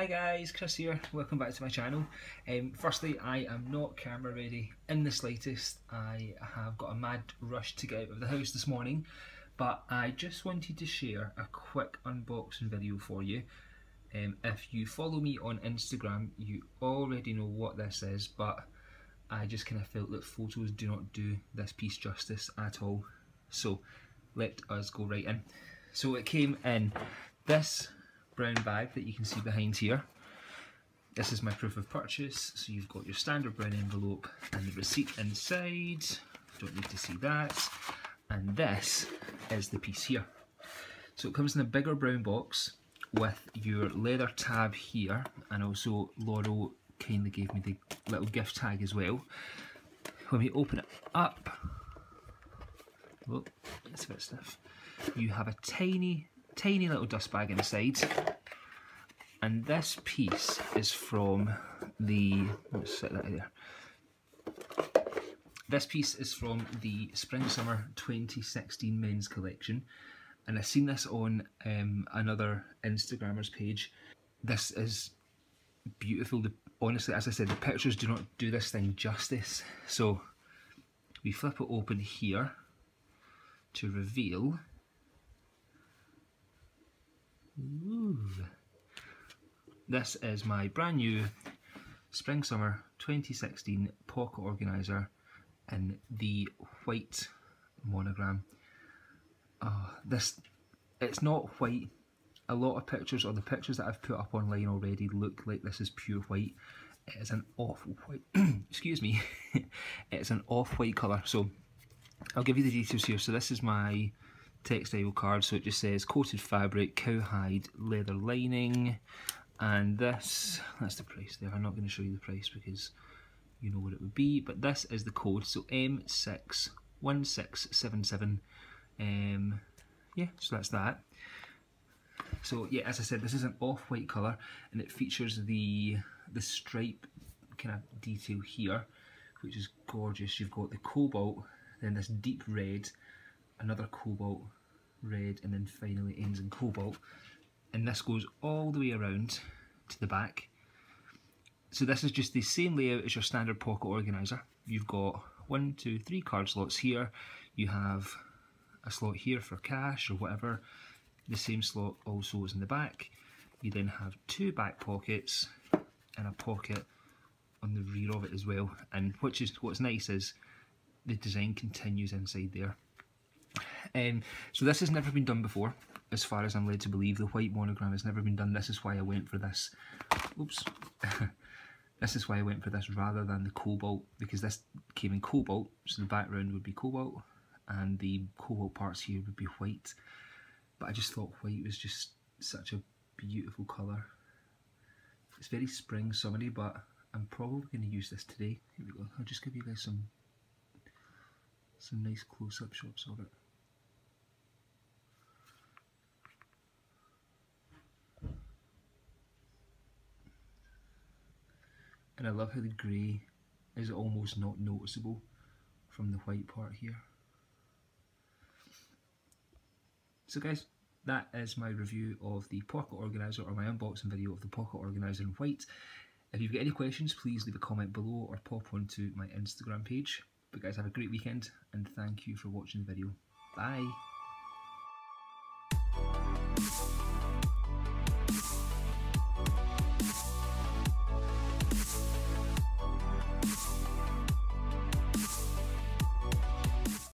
Hi guys, Chris here, welcome back to my channel. Um, firstly, I am not camera ready in the slightest. I have got a mad rush to get out of the house this morning, but I just wanted to share a quick unboxing video for you. Um, if you follow me on Instagram, you already know what this is, but I just kind of felt that photos do not do this piece justice at all. So let us go right in. So it came in this brown bag that you can see behind here. This is my proof of purchase, so you've got your standard brown envelope and the receipt inside. Don't need to see that. And this is the piece here. So it comes in a bigger brown box with your leather tab here, and also Laurel kindly gave me the little gift tag as well. When we open it up, oh, it's a bit stiff, you have a tiny tiny little dust bag inside and this piece is from the let's set that there this piece is from the spring summer 2016 men's collection. And I've seen this on um, another Instagrammer's page. This is beautiful. The, honestly as I said the pictures do not do this thing justice. So we flip it open here to reveal This is my brand new Spring Summer 2016 pocket organiser in the white monogram. Oh, this, it's not white. A lot of pictures, or the pictures that I've put up online already, look like this is pure white. It is an off-white, excuse me, it's an off-white colour. So I'll give you the details here. So this is my textile card so it just says coated fabric cowhide leather lining. And this that's the price there. I'm not going to show you the price because you know what it would be but this is the code. So M61677 um yeah so that's that. So yeah as I said this is an off-white colour and it features the the stripe kind of detail here which is gorgeous. You've got the cobalt then this deep red another cobalt red and then finally ends in cobalt and this goes all the way around to the back. So this is just the same layout as your standard pocket organiser you've got one two three card slots here. You have a slot here for cash or whatever. The same slot also is in the back. You then have two back pockets and a pocket on the rear of it as well. And which is what's nice is the design continues inside there um, so this has never been done before, as far as I'm led to believe. The white monogram has never been done. This is why I went for this. Oops. this is why I went for this rather than the cobalt, because this came in cobalt, so the background would be cobalt, and the cobalt parts here would be white. But I just thought white was just such a beautiful colour. It's very spring summery, but I'm probably going to use this today. Here we go. I'll just give you guys some some nice close-up shots of it. And I love how the grey is almost not noticeable from the white part here. So guys, that is my review of the Pocket Organiser or my unboxing video of the Pocket Organiser in white. If you've got any questions, please leave a comment below or pop onto my Instagram page. But guys, have a great weekend and thank you for watching the video. Bye!